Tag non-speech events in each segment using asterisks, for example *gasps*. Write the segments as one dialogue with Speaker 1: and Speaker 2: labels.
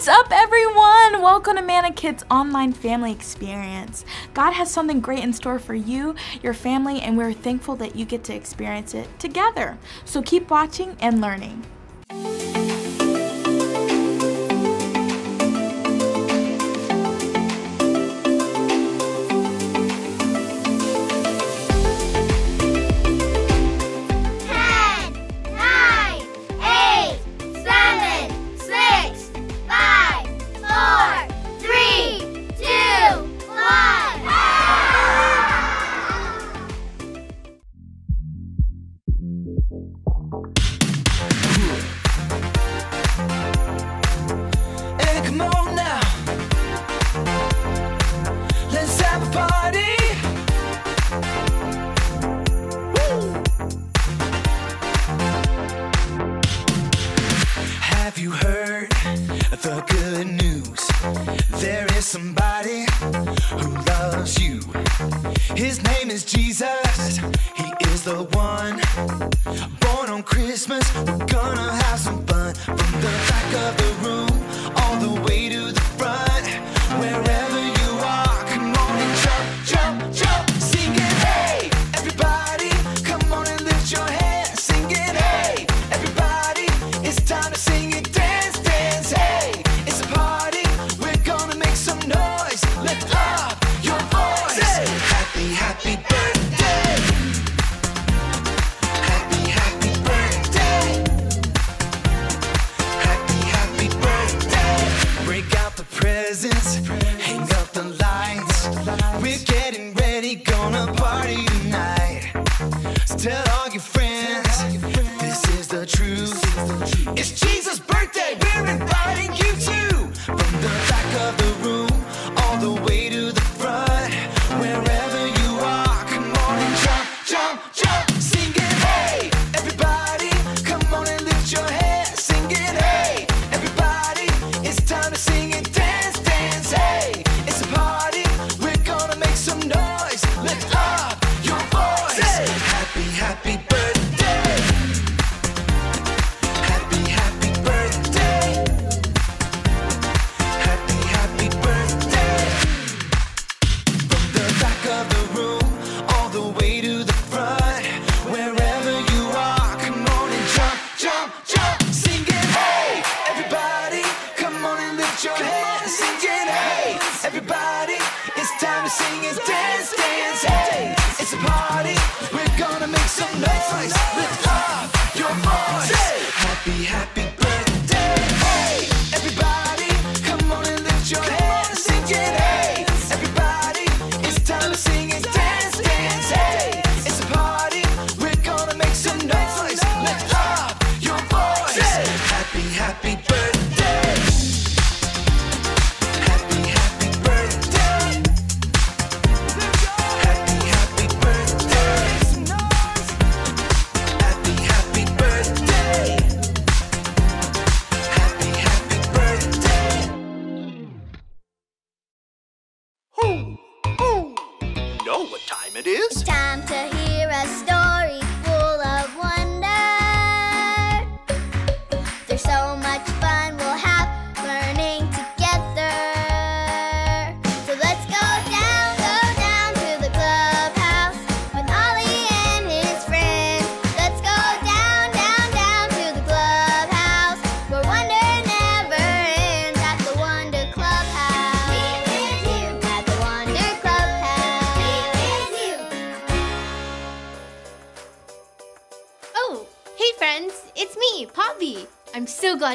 Speaker 1: What's up, everyone? Welcome to Manna Kids Online Family Experience. God has something great in store for you, your family, and we're thankful that you get to experience it together. So keep watching and learning.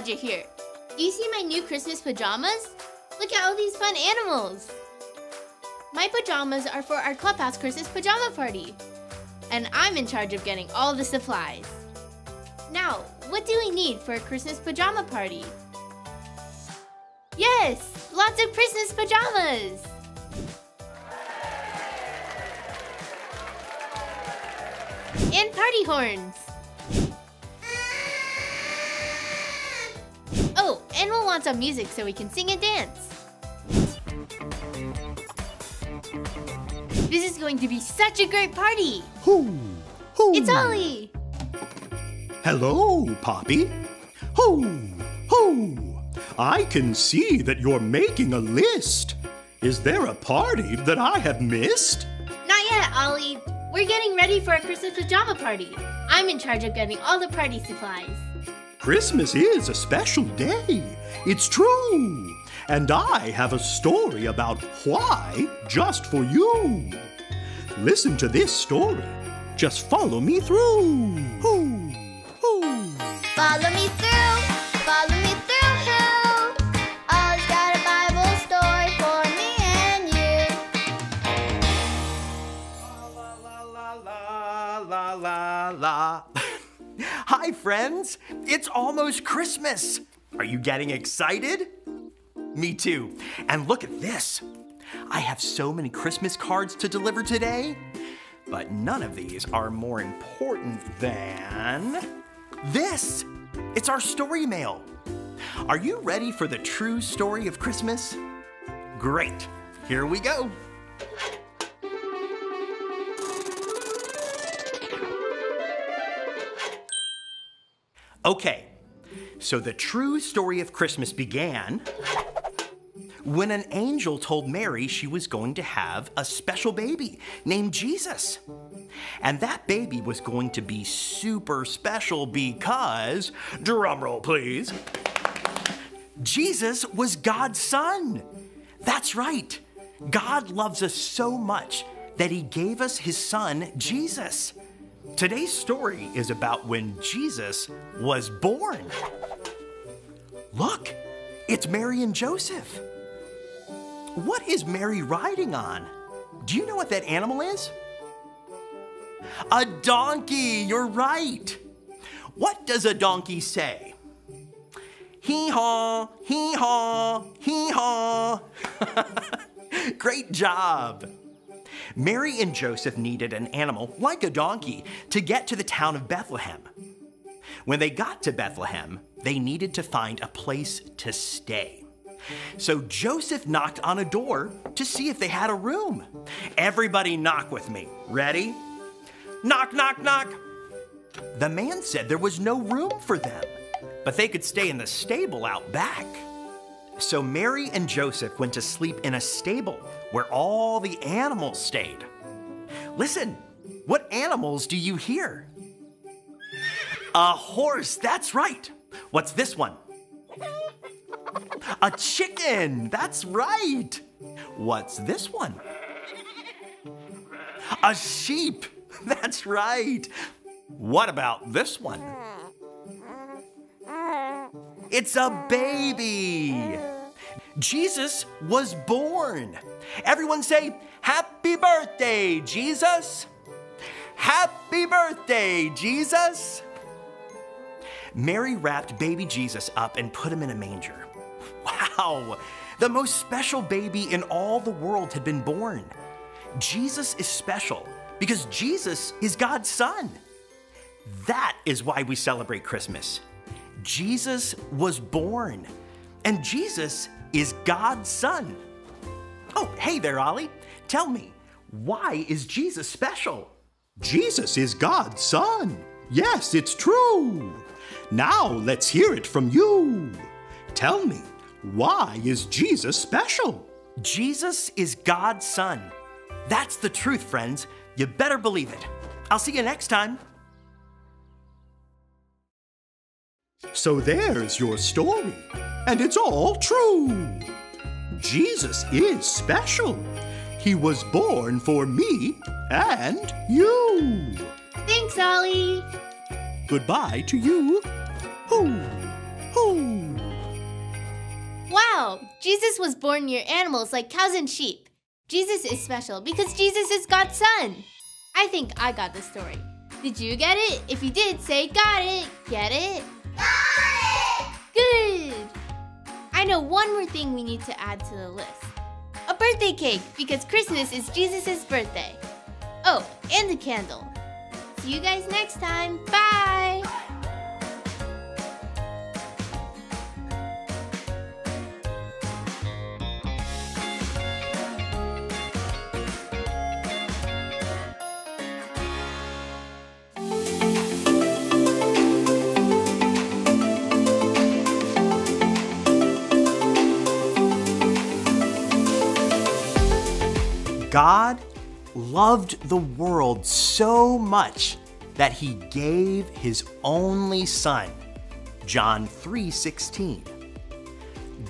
Speaker 2: here. Do you see my new Christmas pajamas? Look at all these fun animals! My pajamas are for our clubhouse Christmas pajama party. And I'm in charge of getting all the supplies. Now, what do we need for a Christmas pajama party? Yes! Lots of Christmas pajamas! And party horns! Oh, and we'll want some music so we can sing and dance. This is going to be such a great party.
Speaker 3: Hoo, hoo.
Speaker 2: It's Ollie.
Speaker 3: Hello, Poppy. Hoo, hoo.
Speaker 4: I can see that you're making a list. Is there a party that I have missed?
Speaker 2: Not yet, Ollie. We're getting ready for a Christmas pajama party. I'm in charge of getting all the party supplies.
Speaker 4: Christmas is a special day. It's true. And I have a story about why just for you. Listen to this story. Just follow me through. Hoo,
Speaker 3: friends. It's almost Christmas. Are you getting excited? Me too. And look at this. I have so many Christmas cards to deliver today, but none of these are more important than this. It's our story mail. Are you ready for the true story of Christmas? Great. Here we go. Okay, so the true story of Christmas began when an angel told Mary she was going to have a special baby named Jesus. And that baby was going to be super special because, drumroll please, Jesus was God's son. That's right. God loves us so much that he gave us his son, Jesus. Today's story is about when Jesus was born. Look, it's Mary and Joseph. What is Mary riding on? Do you know what that animal is? A donkey, you're right. What does a donkey say? Hee haw, hee haw, hee haw. *laughs* Great job. Mary and Joseph needed an animal like a donkey to get to the town of Bethlehem. When they got to Bethlehem, they needed to find a place to stay. So Joseph knocked on a door to see if they had a room. Everybody knock with me. Ready? Knock, knock, knock. The man said there was no room for them, but they could stay in the stable out back. So Mary and Joseph went to sleep in a stable where all the animals stayed. Listen, what animals do you hear? A horse, that's right. What's this one? A chicken, that's right. What's this one? A sheep, *laughs* that's right. What about this one? It's a baby. Jesus was born. Everyone say, Happy birthday, Jesus. Happy birthday, Jesus. Mary wrapped baby Jesus up and put him in a manger. Wow, the most special baby in all the world had been born. Jesus is special because Jesus is God's son. That is why we celebrate Christmas. Jesus was born, and Jesus is God's son. Oh, hey there, Ollie. Tell me, why is Jesus special?
Speaker 4: Jesus is God's son. Yes, it's true. Now let's hear it from you. Tell me, why is Jesus special?
Speaker 3: Jesus is God's son. That's the truth, friends. You better believe it. I'll see you next time.
Speaker 4: So there's your story, and it's all true. Jesus is special. He was born for me and you.
Speaker 2: Thanks, Ollie.
Speaker 4: Goodbye to you. Hoo, hoo.
Speaker 2: Wow, Jesus was born near animals like cows and sheep. Jesus is special because Jesus is God's son. I think I got the story. Did you get it? If you did, say got it. Get it? Got it! Good. I know one more thing we need to add to the list. A birthday cake because Christmas is Jesus' birthday. Oh, and a candle. See you guys next time. Bye!
Speaker 5: God loved the world so much that he gave his only son. John 3:16.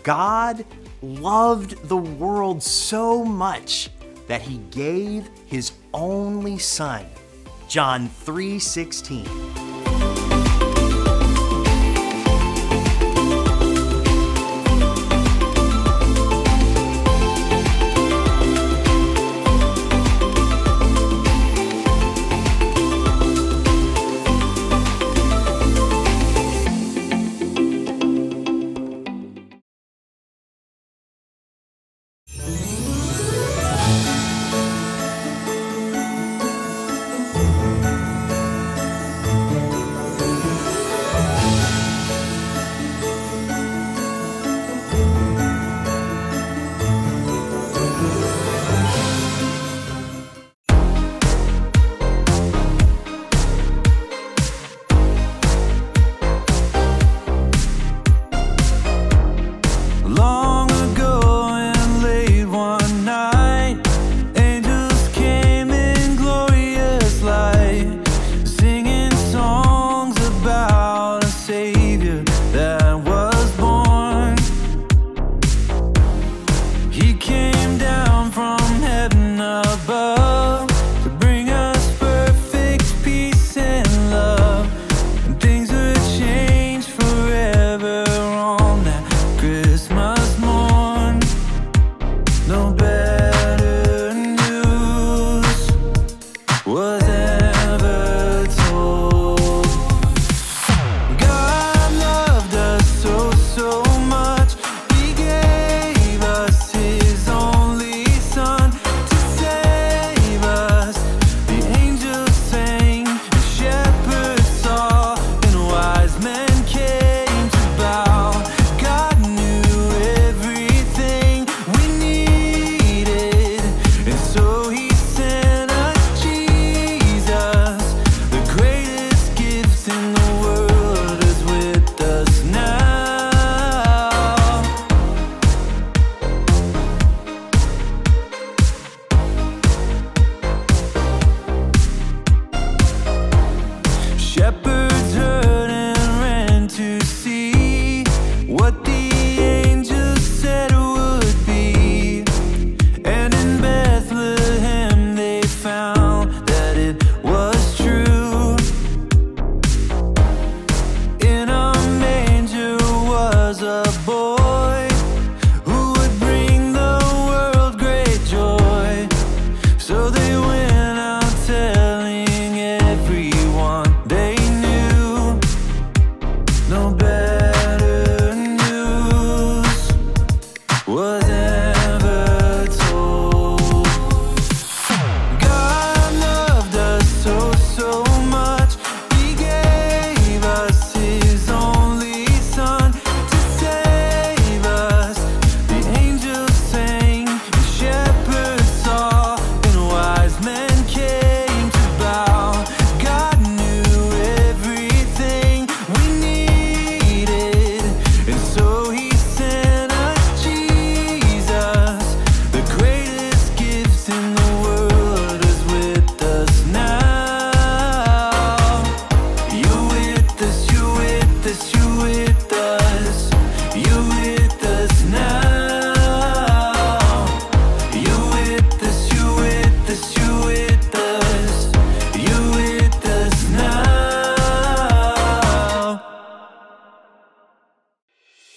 Speaker 5: God loved the world so much that he gave his only son. John 3:16.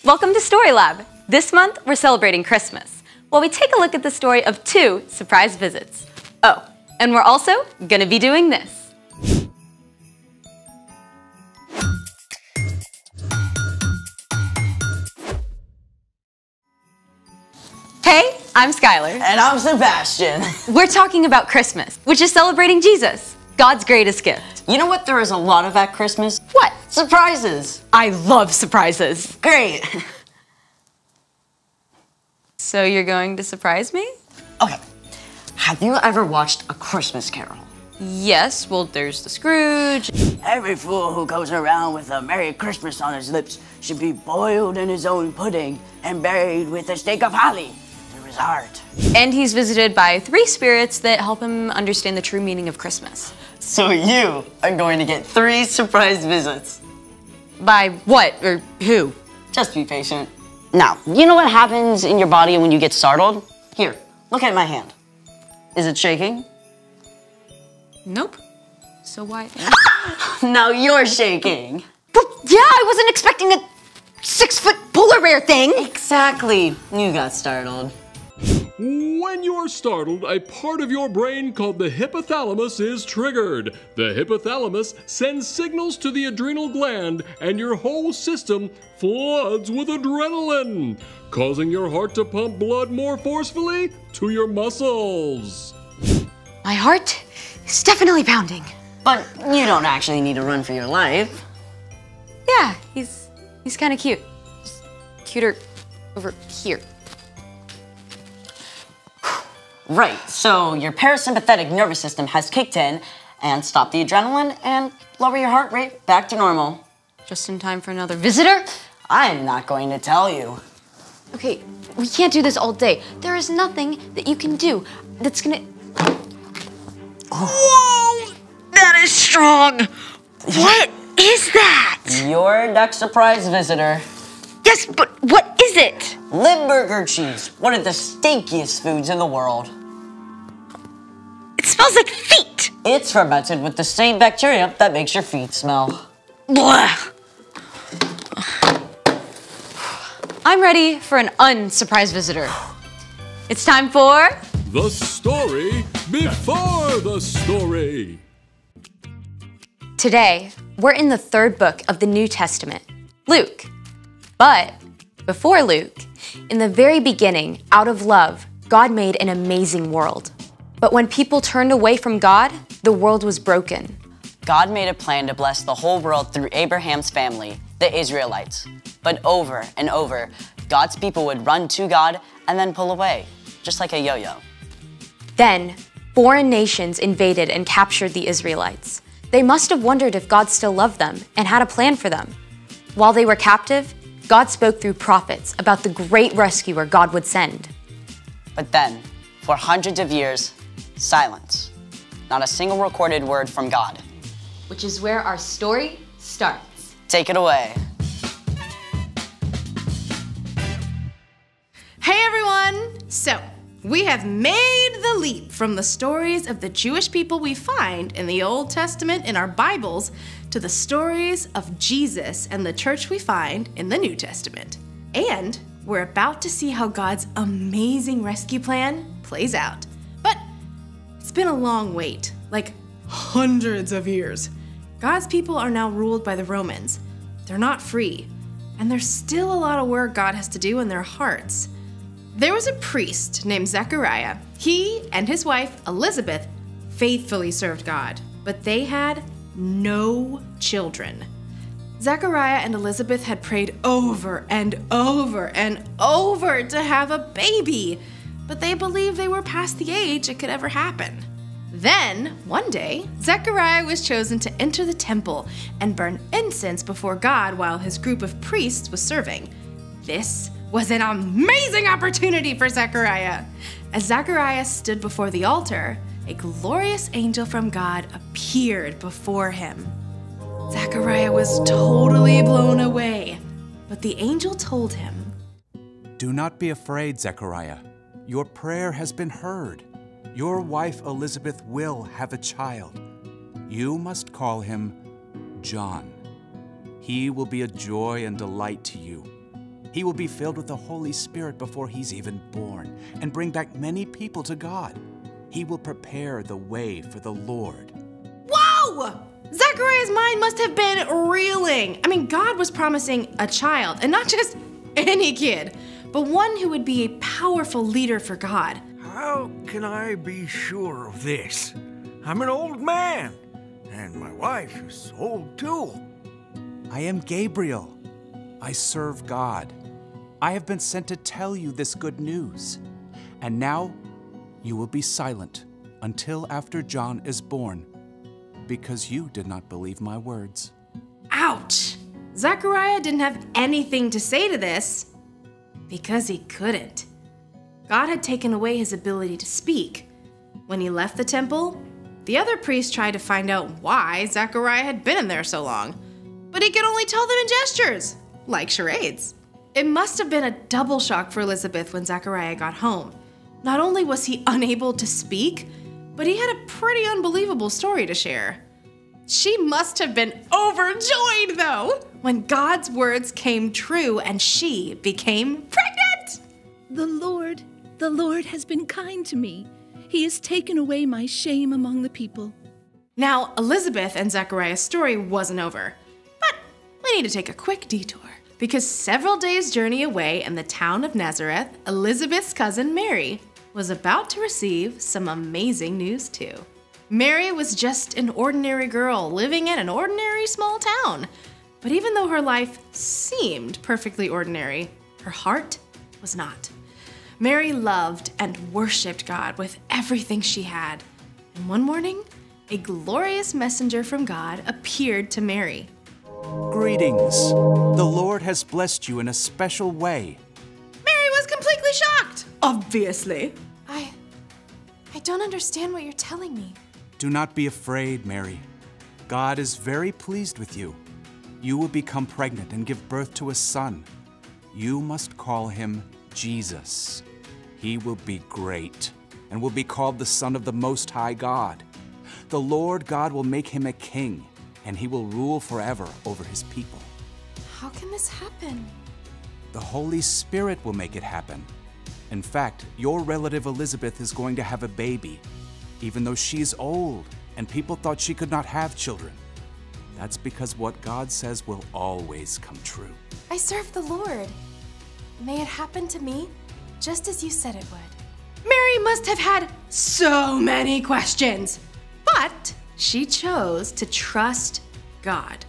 Speaker 6: Welcome to Story Lab. This month, we're celebrating Christmas. While we take a look at the story of two surprise visits. Oh, and we're also gonna be doing this. Hey, I'm Skylar.
Speaker 7: And I'm Sebastian. *laughs*
Speaker 6: We're talking about Christmas, which is celebrating Jesus, God's greatest gift.
Speaker 7: You know what there is a lot of at Christmas?
Speaker 6: What?
Speaker 7: Surprises.
Speaker 6: I love surprises.
Speaker 7: Great.
Speaker 6: So you're going to surprise me?
Speaker 7: Okay. Have you ever watched A Christmas Carol?
Speaker 6: Yes, well, there's the Scrooge.
Speaker 7: Every fool who goes around with a Merry Christmas on his lips should be boiled in his own pudding and buried with a stake of holly. through his heart.
Speaker 6: And he's visited by three spirits that help him understand the true meaning of Christmas.
Speaker 7: So you are going to get three surprise visits.
Speaker 6: By what or who?
Speaker 7: Just be patient. Now, you know what happens in your body when you get startled? Here, look at my hand. Is it shaking?
Speaker 6: Nope. So why? *laughs* *laughs*
Speaker 7: Now you're shaking.
Speaker 6: yeah, I wasn't expecting a six foot polar bear thing.
Speaker 7: Exactly. You got startled.
Speaker 8: When you're startled, a part of your brain called the hypothalamus is triggered. The hypothalamus sends signals to the adrenal gland, and your whole system floods with adrenaline, causing your heart to pump blood more forcefully to your muscles.
Speaker 6: My heart is definitely pounding.
Speaker 7: But you don't actually need to run for your life.
Speaker 6: Yeah, he's he's kind of cute. Just cuter over here.
Speaker 7: Right, so your parasympathetic nervous system has kicked in and stopped the adrenaline and lower your heart rate back to normal.
Speaker 6: Just in time for another visitor.
Speaker 7: I'm not going to tell you.
Speaker 6: Okay, we can't do this all day. There is nothing that you can do that's gonna. Whoa! That is strong. What is that?
Speaker 7: Your next surprise visitor,
Speaker 6: Yes, but what is it?
Speaker 7: Limburger cheese, one of the stinkiest foods in the world.
Speaker 6: It smells like feet.
Speaker 7: It's fermented with the same bacteria that makes your feet smell.
Speaker 6: Blah. I'm ready for an unsurprised visitor. It's time for.
Speaker 8: The story before the story.
Speaker 6: Today, we're in the third book of the New Testament, Luke. But before Luke, in the very beginning, out of love, God made an amazing world. But when people turned away from God, the world was broken.
Speaker 7: God made a plan to bless the whole world through Abraham's family, the Israelites. But over and over, God's people would run to God and then pull away, just like a yo yo.
Speaker 6: Then, foreign nations invaded and captured the Israelites. They must have wondered if God still loved them and had a plan for them. While they were captive, God spoke through prophets about the great rescuer God would send.
Speaker 7: But then, for hundreds of years, silence. Not a single recorded word from God.
Speaker 6: Which is where our story starts.
Speaker 7: Take it away.
Speaker 9: Hey everyone! So, we have made the leap from the stories of the Jewish people we find in the Old Testament in our Bibles to the stories of Jesus and the church we find in the New Testament. And we're about to see how God's amazing rescue plan plays out. Been a long wait, like hundreds of years. God's people are now ruled by the Romans. They're not free, and there's still a lot of work God has to do in their hearts. There was a priest named Zechariah. He and his wife, Elizabeth, faithfully served God, but they had no children. Zechariah and Elizabeth had prayed over and over and over to have a baby, but they believed they were past the age it could ever happen. Then, one day, Zechariah was chosen to enter the temple and burn incense before God while his group of priests was serving. This was an amazing opportunity for Zechariah. As Zechariah stood before the altar, a glorious angel from God appeared before him. Zechariah was totally blown away, but the angel told him,
Speaker 10: Do not be afraid, Zechariah. Your prayer has been heard. Your wife Elizabeth will have a child. You must call him John. He will be a joy and delight to you. He will be filled with the Holy Spirit before he's even born and bring back many people to God. He will prepare the way for the Lord.
Speaker 9: Whoa! Zechariah's mind must have been reeling. I mean, God was promising a child, and not just *laughs* any kid, but one who would be a powerful leader for God.
Speaker 11: How can I be sure of this? I'm an old man, and my wife is old too.
Speaker 10: I am Gabriel. I serve God. I have been sent to tell you this good news. And now you will be silent until after John is born, because you did not believe my words.
Speaker 9: Ouch! Zechariah didn't have anything to say to this because he couldn't. God had taken away his ability to speak. When he left the temple, the other priests tried to find out why Zechariah had been in there so long, but he could only tell them in gestures, like charades. It must have been a double shock for Elizabeth when Zechariah got home. Not only was he unable to speak, but he had a pretty unbelievable story to share. She must have been overjoyed, though, when God's words came true and she became pregnant.
Speaker 12: The Lord, the Lord has been kind to me. He has taken away my shame among the people.
Speaker 9: Now, Elizabeth and Zechariah's story wasn't over, but we need to take a quick detour because several days' journey away in the town of Nazareth, Elizabeth's cousin Mary was about to receive some amazing news too. Mary was just an ordinary girl living in an ordinary small town. But even though her life seemed perfectly ordinary, her heart was not. Mary loved and worshiped God with everything she had. And one morning, a glorious messenger from God appeared to Mary.
Speaker 10: Greetings. The Lord has blessed you in a special way.
Speaker 9: Mary was completely shocked. Obviously. I. I don't understand what you're telling me.
Speaker 10: Do not be afraid, Mary. God is very pleased with you. You will become pregnant and give birth to a son. You must call him Jesus. He will be great and will be called the Son of the Most High God. The Lord God will make him a king, and he will rule forever over his people.
Speaker 9: How can this happen?
Speaker 10: The Holy Spirit will make it happen. In fact, your relative Elizabeth is going to have a baby, even though she's old and people thought she could not have children. That's because what God says will always come true.
Speaker 9: I serve the Lord. May it happen to me just as you said it would. Mary must have had so many questions, but she chose to trust God.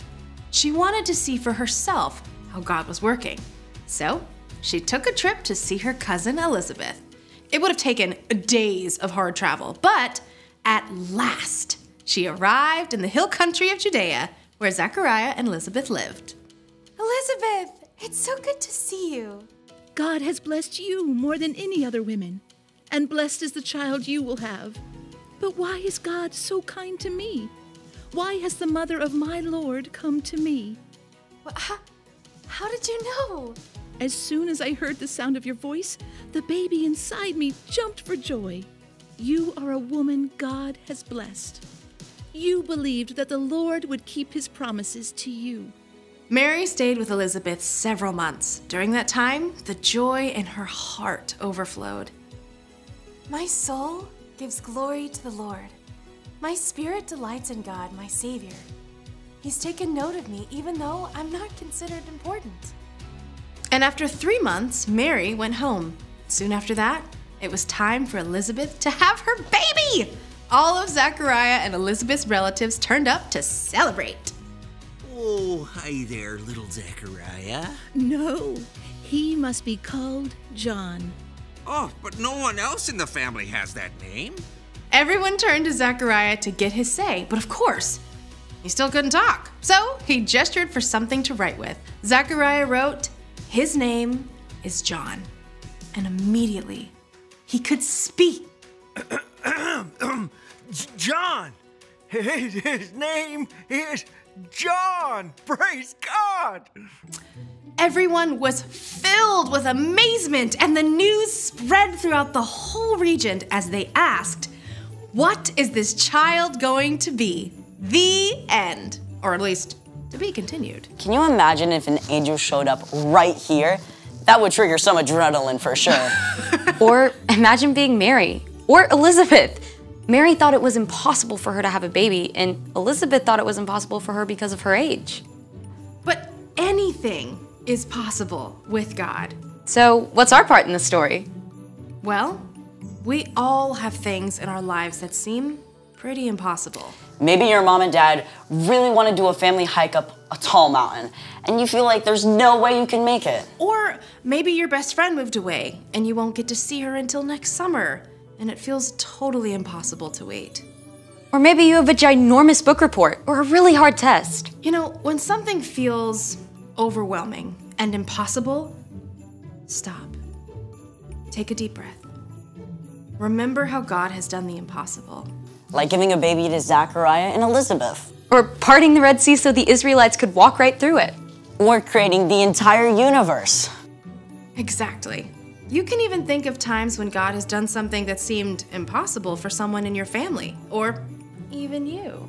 Speaker 9: She wanted to see for herself how God was working. So she took a trip to see her cousin Elizabeth. It would have taken days of hard travel, but at last she arrived in the hill country of Judea where Zechariah and Elizabeth lived.
Speaker 1: Elizabeth, it's so good to see you.
Speaker 12: God has blessed you more than any other women, and blessed is the child you will have. But why is God so kind to me? Why has the mother of my Lord come to me?
Speaker 1: Wha- How, how did you know?
Speaker 12: As soon as I heard the sound of your voice, the baby inside me jumped for joy. You are a woman God has blessed. You believed that the Lord would keep his promises to you.
Speaker 9: Mary stayed with Elizabeth several months. During that time, the joy in her heart overflowed.
Speaker 1: My soul gives glory to the Lord. My spirit delights in God, my Savior. He's taken note of me even though I'm not considered important.
Speaker 9: And after three months, Mary went home. Soon after that, it was time for Elizabeth to have her baby! All of Zachariah and Elizabeth's relatives turned up to celebrate.
Speaker 11: Oh, hi there, little Zachariah.
Speaker 12: No, he must be called John.
Speaker 13: Oh, but no one else in the family has that name.
Speaker 9: Everyone turned to Zachariah to get his say, but of course, he still couldn't talk. So he gestured for something to write with. Zachariah wrote, His name is John. And immediately, he could speak. *coughs*
Speaker 11: John! His, *laughs* his name is John! Praise God!
Speaker 9: Everyone was filled with amazement, and the news spread throughout the whole region as they asked, What is this child going to be? The end. Or at least, to be continued.
Speaker 7: Can you imagine if an angel showed up right here? That would trigger some adrenaline for sure. *laughs*
Speaker 6: Or imagine being Mary or Elizabeth. Mary thought it was impossible for her to have a baby, and Elizabeth thought it was impossible for her because of her age.
Speaker 9: But anything is possible with God.
Speaker 6: So, what's our part in the story?
Speaker 9: Well, we all have things in our lives that seem pretty impossible.
Speaker 7: Maybe your mom and dad really want to do a family hike up a tall mountain, and you feel like there's no way you can make it.
Speaker 9: Or maybe your best friend moved away and you won't get to see her until next summer, and it feels totally impossible to wait.
Speaker 6: Or maybe you have a ginormous book report or a really hard test.
Speaker 9: You know, when something feels overwhelming and impossible, stop. Take a deep breath. Remember how God has done the impossible.
Speaker 7: Like giving a baby to Zachariah and Elizabeth.
Speaker 6: Or parting the Red Sea so the Israelites could walk right through it.
Speaker 7: Or creating the entire universe.
Speaker 9: Exactly. You can even think of times when God has done something that seemed impossible for someone in your family, or even you.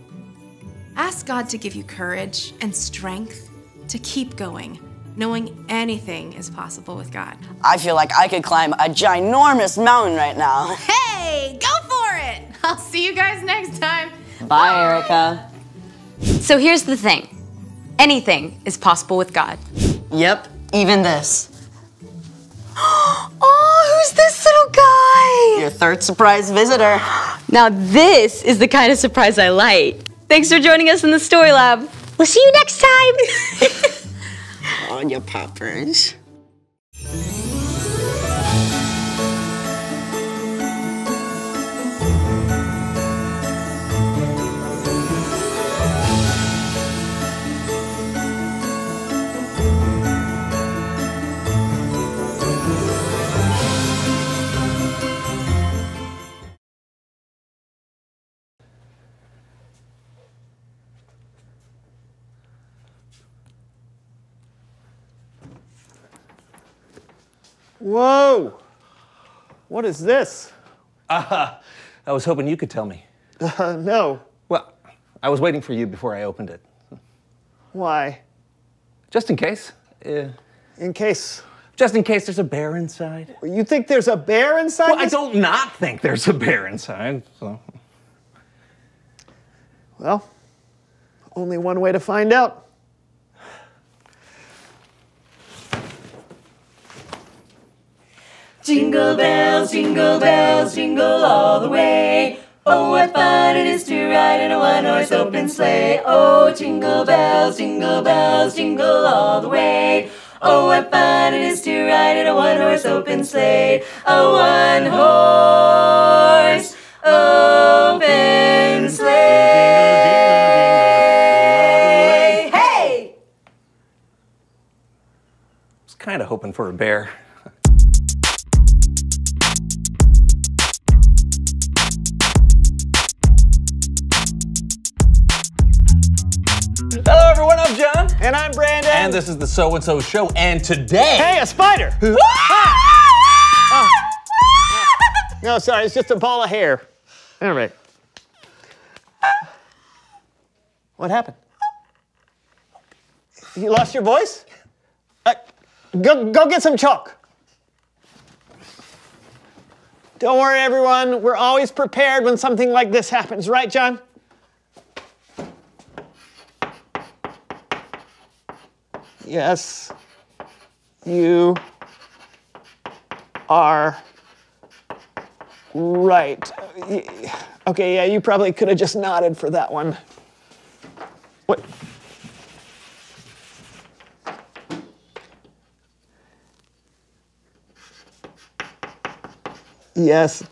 Speaker 9: Ask God to give you courage and strength to keep going, knowing anything is possible with God.
Speaker 7: I feel like I could climb a ginormous mountain right now. *laughs*
Speaker 9: Hey, go for it! I'll see you guys next time.
Speaker 7: Bye, Erica.
Speaker 6: So here's the thing anything is possible with God.
Speaker 7: Yep, even this. *gasps*
Speaker 6: Oh, who's this little guy?
Speaker 7: Your third surprise visitor. *gasps*
Speaker 6: Now, this is the kind of surprise I like. Thanks for joining us in the Story Lab. We'll see you next time. *laughs*
Speaker 7: On your poppers.
Speaker 14: Whoa! What is this?
Speaker 15: Uh, I was hoping you could tell me.
Speaker 14: Uh, *laughs* no.
Speaker 15: Well, I was waiting for you before I opened it.
Speaker 14: Why?
Speaker 15: Just in case. Uh,
Speaker 14: In case.
Speaker 15: just in case there's a bear inside.
Speaker 14: You think there's a bear inside?
Speaker 15: Well, I don't not think there's a bear inside. So.
Speaker 14: Well, only one way to find out.
Speaker 16: Jingle bells, jingle bells, jingle all the way. Oh, what fun it is to ride in a one horse open sleigh. Oh, jingle bells, jingle bells, jingle all the way. Oh, what fun it is to ride in a one horse open sleigh. A one horse open sleigh. Hey!
Speaker 15: I was kind of hoping for a bear.
Speaker 14: And I'm Brandon.
Speaker 15: And this is the So and So Show. And today.
Speaker 14: Hey, a spider! *laughs* Ah! Oh. No, sorry, it's just a ball of hair. All right. What happened? You lost your voice? Uh, go, go get some chalk. Don't worry, everyone. We're always prepared when something like this happens, right, John? Yes, you are right. Okay, yeah, you probably could have just nodded for that one. What? Yes.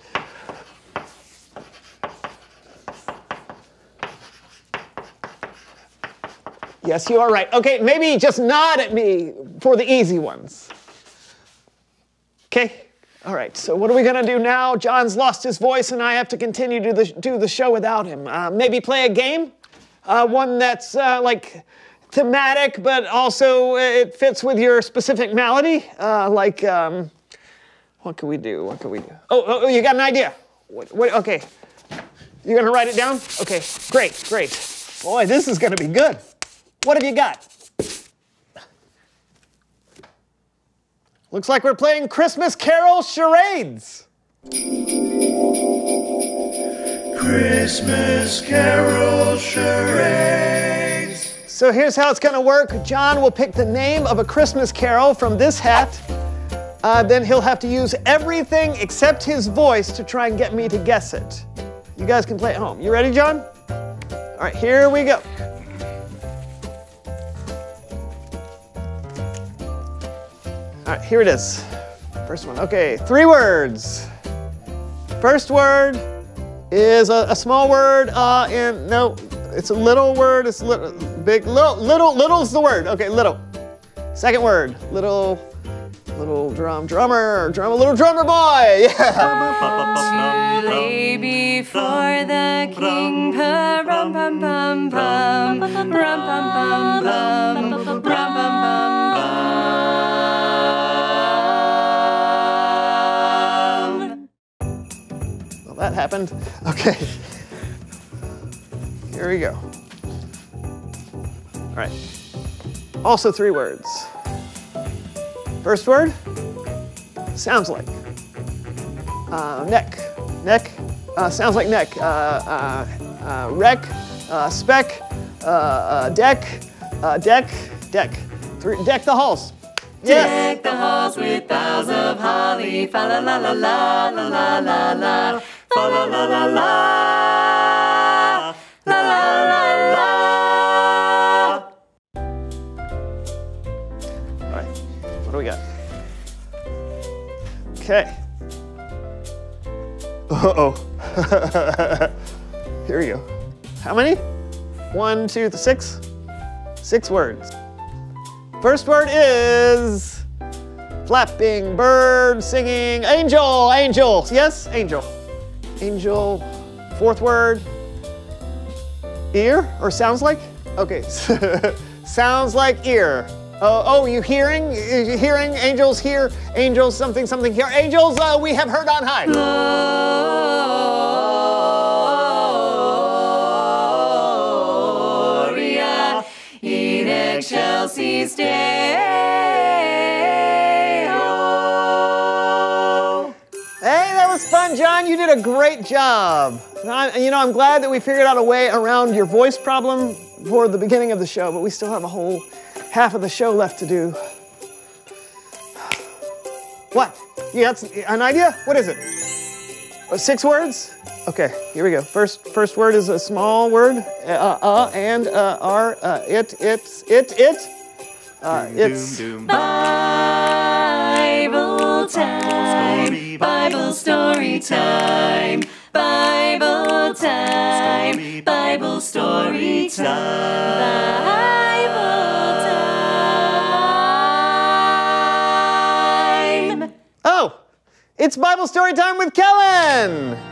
Speaker 14: Yes, you are right. Okay, maybe just nod at me for the easy ones. Okay? All right, so what are we gonna do now? John's lost his voice and I have to continue to the, do the show without him. Uh, maybe play a game? Uh, one that's uh, like thematic, but also uh, it fits with your specific malady? Uh, like, um, what can we do? What can we do? Oh, oh, oh, you got an idea? What, what, okay. You're gonna write it down? Okay, great, great. Boy, this is gonna be good. What have you got? Looks like we're playing Christmas Carol charades.
Speaker 17: Christmas Carol charades.
Speaker 14: So here's how it's gonna work. John will pick the name of a Christmas carol from this hat. Uh, then he'll have to use everything except his voice to try and get me to guess it. You guys can play at home. You ready, John? All right, here we go. All right, here it is. First one. Okay, three words. First word is a, a small word. Uh, and no, it's a little word. It's a little, big. Little, little, little's the word. Okay, little. Second word, little Little drum, drummer, drum, little drummer boy. *laughs* Yeah.
Speaker 16: To lay before the king,
Speaker 14: happened. Okay. Here we go. All right. Also three words. First word sounds like uh, neck. Neck uh, sounds like neck. Uh, uh, uh, wreck, uh, spec, uh, uh, deck, uh, deck, deck. Three, deck the halls. Yes.
Speaker 16: Deck the halls with boughs of holly, fa la la la la la la la la, fa la la la la, la la la la.
Speaker 14: All right. What do we got? Okay. Uh oh. *laughs* Here go. How many? One, two, th- six. Six words. First word is flapping, bird, singing, angel, angel. Yes, angel. Angel. Fourth word, ear or sounds like? Okay. *laughs* sounds like ear. Uh, oh, you hearing? You hearing? Angels hear? Angels something something here. Angels uh, we have heard on high.
Speaker 16: Gloria in excelsis Deo.
Speaker 14: You did a great job. And I- you know, I'm glad that we figured out a way around your voice problem for the beginning of the show, but we still have a whole half of the show left to do. What? You got an idea? What is it? Uh, Six words? Okay, here we go. First, first word is a small word. Uh, uh, and uh, are uh, it, it's, it, it. Uh, it's.
Speaker 16: Bible time, Bible story time, Bible time, Bible story time, Bible time.
Speaker 14: Oh, it's Bible story time with Kellen.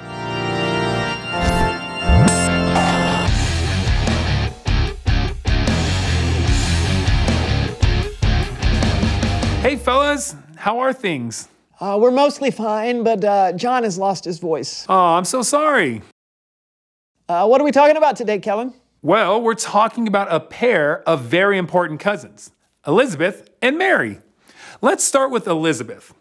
Speaker 18: How are things?
Speaker 14: Uh, we're mostly fine, but uh, John has lost his voice.
Speaker 18: Oh, I'm so sorry.
Speaker 14: Uh, what are we talking about today, Kellen?
Speaker 18: Well, we're talking about a pair of very important cousins, Elizabeth and Mary. Let's start with Elizabeth.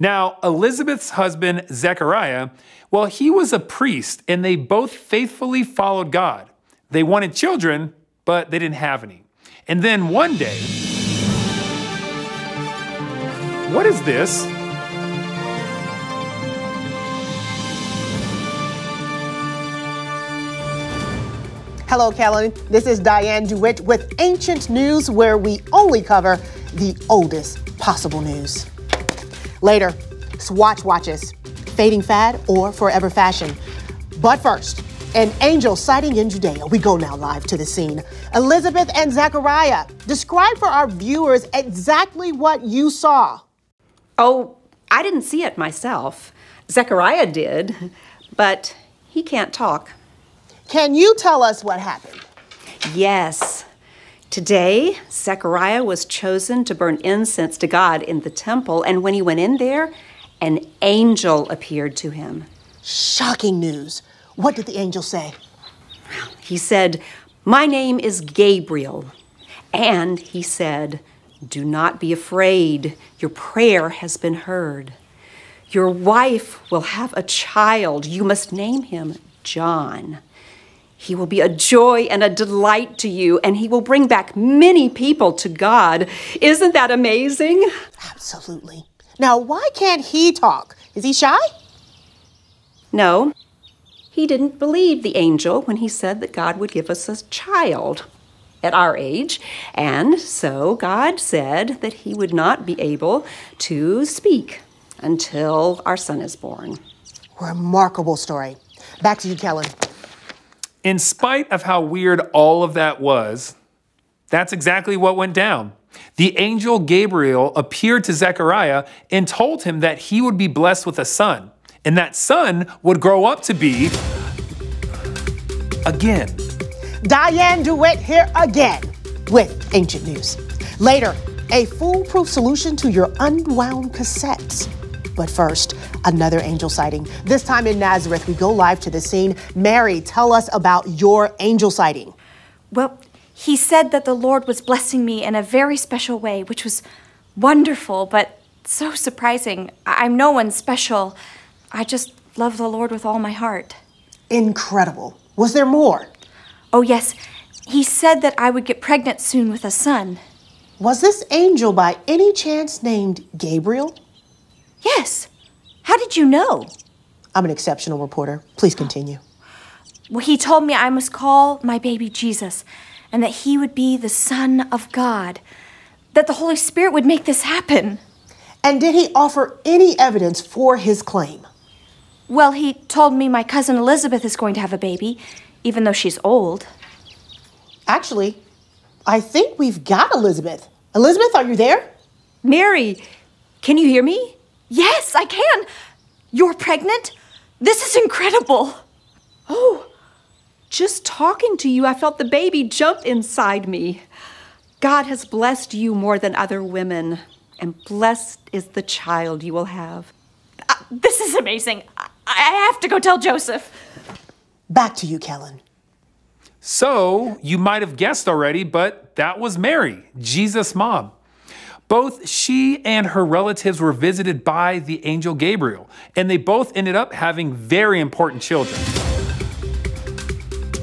Speaker 18: Now, Elizabeth's husband, Zechariah, well, he was a priest and they both faithfully followed God. They wanted children, but they didn't have any. And then one day, what is this?
Speaker 19: Hello, Kellen. This is Diane DeWitt with Ancient News, where we only cover the oldest possible news. Later, Swatch Watches, Fading Fad or Forever Fashion. But first, an angel sighting in Judea. We go now live to the scene. Elizabeth and Zechariah, describe for our viewers exactly what you saw.
Speaker 20: Oh, I didn't see it myself. Zechariah did, but he can't talk.
Speaker 19: Can you tell us what happened?
Speaker 20: Yes. Today, Zechariah was chosen to burn incense to God in the temple, and when he went in there, an angel appeared to him.
Speaker 19: Shocking news. What did the angel say?
Speaker 20: He said, My name is Gabriel. And he said, Do not be afraid. Your prayer has been heard. Your wife will have a child. You must name him John. He will be a joy and a delight to you, and he will bring back many people to God. Isn't that amazing?
Speaker 19: Absolutely. Now, why can't he talk? Is he shy?
Speaker 20: No, he didn't believe the angel when he said that God would give us a child at our age. And so God said that he would not be able to speak until our son is born.
Speaker 19: Remarkable story. Back to you, Kellen.
Speaker 18: In spite of how weird all of that was, that's exactly what went down. The angel Gabriel appeared to Zechariah and told him that he would be blessed with a son, and that son would grow up to be. Again.
Speaker 19: Diane DeWitt here again with Ancient News. Later, a foolproof solution to your unwound cassettes. But first, another angel sighting. This time in Nazareth, we go live to the scene. Mary, tell us about your angel sighting.
Speaker 21: Well, he said that the Lord was blessing me in a very special way, which was wonderful, but so surprising. I'm no one special. I just love the Lord with all my heart.
Speaker 19: Incredible. Was there more?
Speaker 21: Oh, yes. He said that I would get pregnant soon with a son.
Speaker 19: Was this angel by any chance named Gabriel?
Speaker 21: Yes. How did you know?
Speaker 19: I'm an exceptional reporter. Please continue.
Speaker 21: Well, he told me I must call my baby Jesus and that he would be the Son of God, that the Holy Spirit would make this happen.
Speaker 19: And did he offer any evidence for his claim?
Speaker 21: Well, he told me my cousin Elizabeth is going to have a baby, even though she's old.
Speaker 19: Actually, I think we've got Elizabeth. Elizabeth, are you there?
Speaker 21: Mary, can you hear me? Yes, I can. You're pregnant? This is incredible.
Speaker 20: Oh, just talking to you, I felt the baby jump inside me. God has blessed you more than other women, and blessed is the child you will have.
Speaker 21: Uh, this is amazing. I, I have to go tell Joseph.
Speaker 19: Back to you, Kellen.
Speaker 18: So, you might have guessed already, but that was Mary, Jesus' mom. Both she and her relatives were visited by the angel Gabriel, and they both ended up having very important children.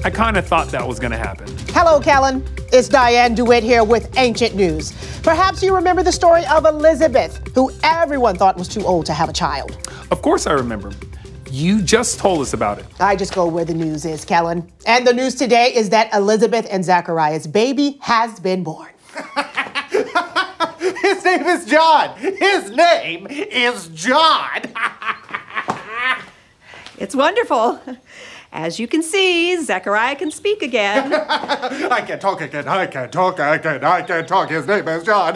Speaker 18: I kind of thought that was going to happen.
Speaker 19: Hello, Kellen. It's Diane DeWitt here with Ancient News. Perhaps you remember the story of Elizabeth, who everyone thought was too old to have a child.
Speaker 18: Of course, I remember. You just told us about it.
Speaker 19: I just go where the news is, Kellen. And the news today is that Elizabeth and Zechariah's baby has been born. *laughs*
Speaker 22: His name is John. His name is John. *laughs*
Speaker 20: It's wonderful. As you can see, Zechariah can speak again. *laughs*
Speaker 22: I can talk again. I can talk. I can. I can talk. His name is John.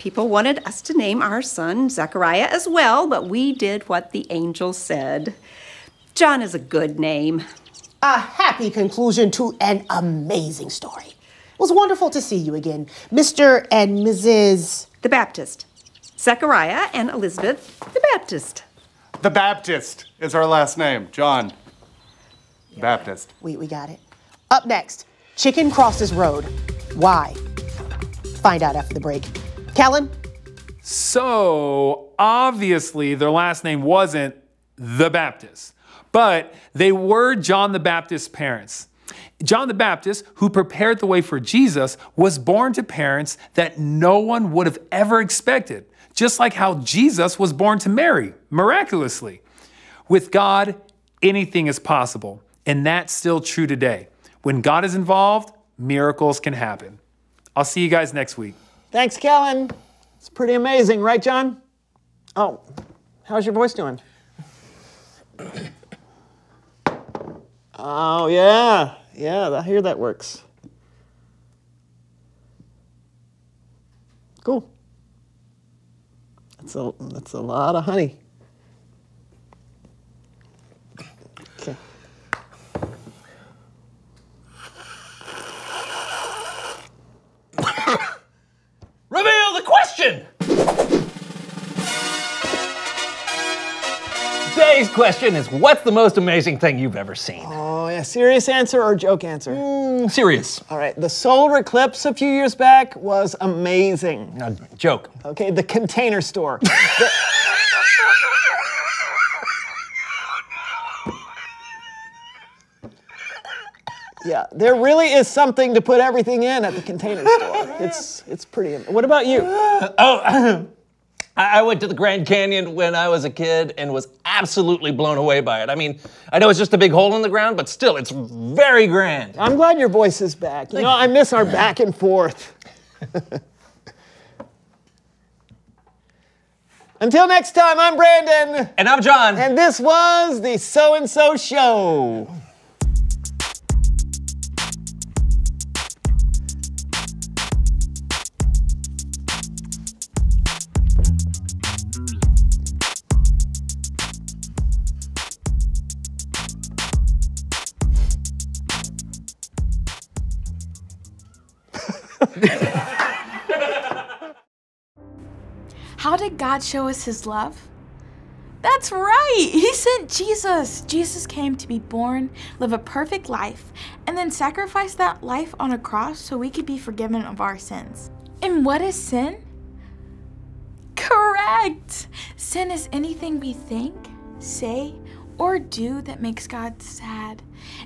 Speaker 20: People wanted us to name our son Zechariah as well, but we did what the angel said. John is a good name.
Speaker 19: A happy conclusion to an amazing story. It was wonderful to see you again, Mr. and Mrs.
Speaker 20: The Baptist. Zechariah and Elizabeth the Baptist.
Speaker 22: The Baptist is our last name. John. Baptist.
Speaker 19: We, we got it. Up next, Chicken crosses road. Why? Find out after the break. Kellen?
Speaker 18: So, obviously, their last name wasn't the Baptist, but they were John the Baptist's parents. John the Baptist, who prepared the way for Jesus, was born to parents that no one would have ever expected, just like how Jesus was born to Mary, miraculously. With God, anything is possible, and that's still true today. When God is involved, miracles can happen. I'll see you guys next week.
Speaker 14: Thanks, Kellen. It's pretty amazing, right, John? Oh, how's your voice doing? Oh, yeah. Yeah, I hear that works. Cool. That's a, that's a lot of honey.
Speaker 15: Today's question is what's the most amazing thing you've ever seen?
Speaker 14: Oh, yeah. Serious answer or joke answer?
Speaker 15: Mm, serious.
Speaker 14: All right. The solar eclipse a few years back was amazing.
Speaker 15: No, joke.
Speaker 14: Okay. The container store. *laughs* The- yeah, there really is something to put everything in at the container store. It's it's pretty. What about you? *coughs*
Speaker 15: Oh, *coughs* I went to the Grand Canyon when I was a kid and was absolutely blown away by it. I mean, I know it's just a big hole in the ground, but still, it's very grand.
Speaker 14: I'm glad your voice is back. You know, I miss our back and forth. *laughs* Until next time, I'm Brandon.
Speaker 15: And I'm John.
Speaker 14: And this was the So and So Show.
Speaker 23: God show us his love? That's right! He sent Jesus! Jesus came to be born, live a perfect life, and then sacrifice that life on a cross so we could be forgiven of our sins. And what is sin? Correct! Sin is anything we think, say, or do that makes God sad,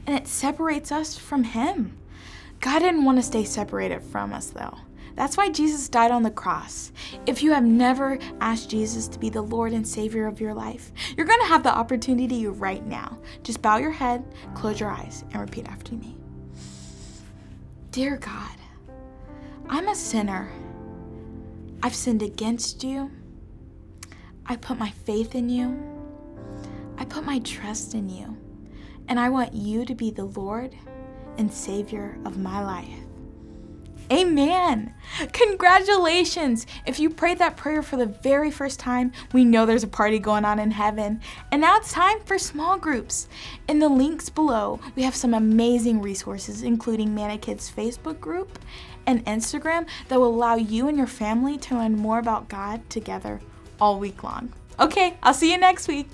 Speaker 23: and it separates us from Him. God didn't want to stay separated from us, though. That's why Jesus died on the cross. If you have never asked Jesus to be the Lord and Savior of your life, you're going to have the opportunity right now. Just bow your head, close your eyes, and repeat after me. Dear God, I'm a sinner. I've sinned against you. I put my faith in you. I put my trust in you. And I want you to be the Lord and Savior of my life. Amen. Congratulations. If you prayed that prayer for the very first time, we know there's a party going on in heaven. And now it's time for small groups. In the links below, we have some amazing resources, including Manna Kids Facebook group and Instagram that will allow you and your family to learn more about God together all week long. Okay, I'll see you next week.